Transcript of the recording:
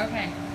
Okay.